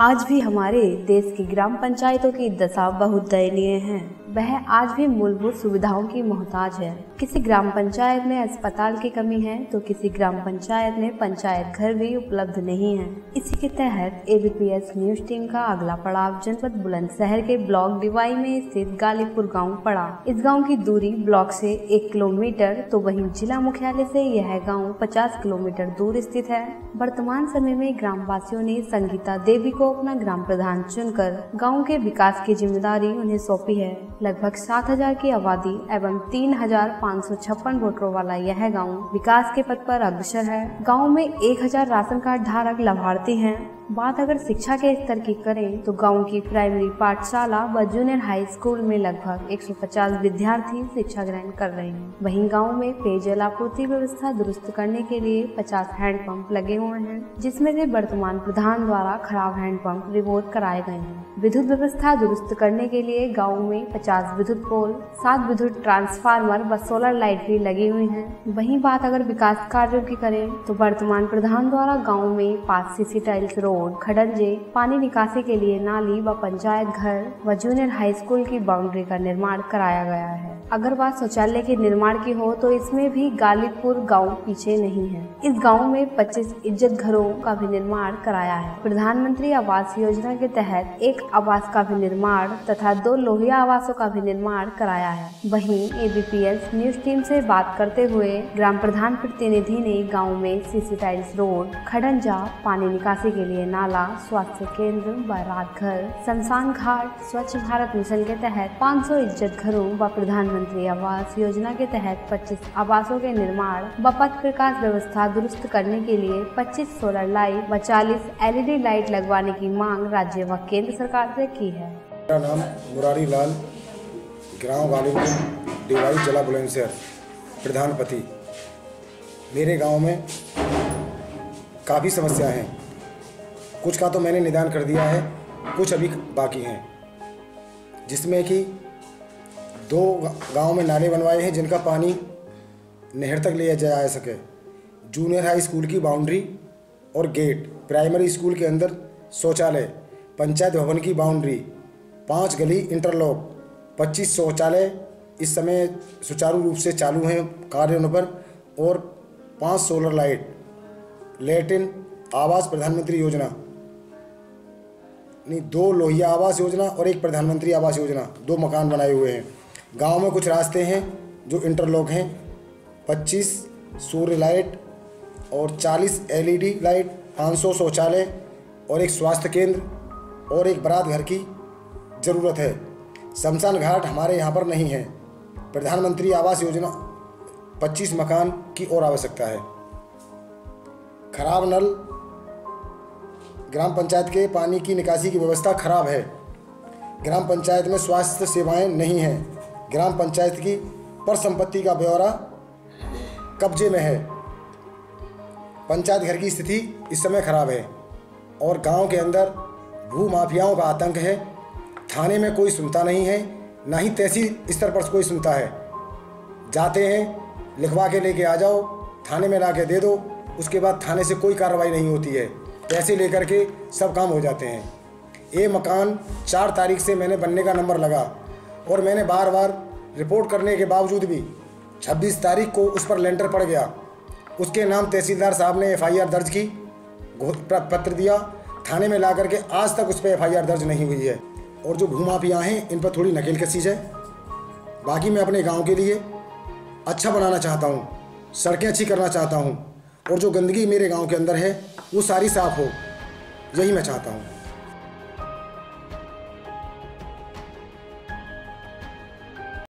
आज भी हमारे देश की ग्राम पंचायतों की दशा बहुत दयनीय है। वह आज भी मूलभूत सुविधाओं की मोहताज है। किसी ग्राम पंचायत में अस्पताल की कमी है तो किसी ग्राम पंचायत में पंचायत घर भी उपलब्ध नहीं है। इसी के तहत एबीपीएस न्यूज़ टीम का अगला पड़ाव जनपद बुलंदशहर के ब्लॉक डिवाई में स्थित गालीपुर गाँव पड़ा। इस गाँव की दूरी ब्लॉक से एक किलोमीटर तो वहीं जिला मुख्यालय से यह गाँव 50 किलोमीटर दूर स्थित है। वर्तमान समय में ग्राम वासियों ने संगीता देवी को अपना ग्राम प्रधान चुनकर गाँव के विकास की ज़िम्मेदारी उन्हें सौंपी है। लगभग सात हज़ार की आबादी एवं तीन हज़ार पाँच सौ छप्पन वोटरों वाला यह गाँव विकास के पद पर अग्रसर है। गाँव में एक हज़ार राशन कार्ड धारक लाभार्थी हैं। बात अगर शिक्षा के स्तर की करें तो गाँव की प्राइमरी पाठशाला व जूनियर हाई स्कूल में लगभग 150 विद्यार्थी शिक्षा ग्रहण कर रहे हैं। वहीं गाँव में पेयजल आपूर्ति व्यवस्था दुरुस्त करने के लिए 50 हैंडपंप लगे हुए हैं, जिसमें से वर्तमान प्रधान द्वारा खराब हैंडपंप रिपोर्ट कराए गए हैं। विद्युत व्यवस्था दुरुस्त करने के लिए गाँव में पचास विद्युत पोल, सात विद्युत ट्रांसफार्मर व सोलर लाइट भी लगी हुई है। वही बात अगर विकास कार्यो की करें तो वर्तमान प्रधान द्वारा गाँव में पाँच सीसी टाइल्स रोड रोड, खडंजे, पानी निकासी के लिए नाली व पंचायत घर व जूनियर हाई स्कूल की बाउंड्री का निर्माण कराया गया है। अगर बात शौचालय के निर्माण की हो तो इसमें भी गालीपुर गाँव पीछे नहीं है। इस गाँव में 25 इज़्ज़त घरों का भी निर्माण कराया है। प्रधानमंत्री आवास योजना के तहत एक आवास का भी निर्माण तथा दो लोहिया आवासों का भी निर्माण कराया है। वहीं एबीपीएस न्यूज़ टीम से बात करते हुए ग्राम प्रधान प्रतिनिधि ने गाँव में सीसी टाइल्स रोड, खडंजा, पानी निकासी के लिए नाला स्वास्थ्य केंद्र व घर शमशान घाट, स्वच्छ भारत मिशन के तहत 500 इज़्ज़त घरों व प्रधानमंत्री आवास योजना के तहत 25 आवासों के निर्माण व पथ प्रकाश व्यवस्था दुरुस्त करने के लिए 25 सोलर लाइट व 40 एलईडी लाइट लगवाने की मांग राज्य व केंद्र सरकार से की है। मेरा नाम मुरारी लाल, ग्राम वालीपुर डिवाई जिला बुलंदशहर प्रधानपति मेरे गाँव में काफ़ी समस्या हैं। कुछ का तो मैंने निदान कर दिया है, कुछ अभी बाकी हैं। जिसमें कि दो गाँव में नाले बनवाए हैं, जिनका पानी नहर तक लिया जा सके। जूनियर हाई स्कूल की बाउंड्री और गेट, प्राइमरी स्कूल के अंदर शौचालय, पंचायत भवन की बाउंड्री, पाँच गली इंटरलॉक, पच्चीस शौचालय इस समय सुचारू रूप से चालू हैं कार्य पर, और पाँच सोलर लाइट लेटिन आवास प्रधानमंत्री योजना। नहीं, दो लोहिया आवास योजना और एक प्रधानमंत्री आवास योजना, दो मकान बनाए हुए हैं। गाँव में कुछ रास्ते हैं जो इंटरलॉक हैं। 25 सूर्य लाइट और 40 एलईडी लाइट 500 शौचालय और एक स्वास्थ्य केंद्र और एक बरात घर की ज़रूरत है। शमशान घाट हमारे यहाँ पर नहीं है। प्रधानमंत्री आवास योजना 25 मकान की और आवश्यकता है। खराब नल ग्राम पंचायत के पानी की निकासी की व्यवस्था खराब है। ग्राम पंचायत में स्वास्थ्य सेवाएँ नहीं हैं। ग्राम पंचायत की पर संपत्ति का ब्यौरा कब्जे में है। पंचायत घर की स्थिति इस समय खराब है और गाँव के अंदर भू माफियाओं का आतंक है। थाने में कोई सुनता नहीं है, ना ही तहसील स्तर पर कोई सुनता है। जाते हैं, लिखवा के लेके आ जाओ, थाने में ला के दे दो, उसके बाद थाने से कोई कार्रवाई नहीं होती है। पैसे लेकर के सब काम हो जाते हैं। ये मकान चार तारीख से मैंने बनने का नंबर लगा और मैंने बार बार रिपोर्ट करने के बावजूद भी 26 तारीख को उस पर लेंटर पड़ गया। उसके नाम तहसीलदार साहब ने एफआईआर दर्ज की पत्र दिया, थाने में ला करके आज तक उस पर एफआईआर दर्ज नहीं हुई है। और जो भूमाफिया हैं, इन पर थोड़ी नकेल कसी है बाकी मैं अपने गाँव के लिए अच्छा बनाना चाहता हूँ, सड़कें अच्छी करना चाहता हूँ और जो गंदगी मेरे गाँव के अंदर है वो सारी साफ़ हो यही मैं चाहता हूँ।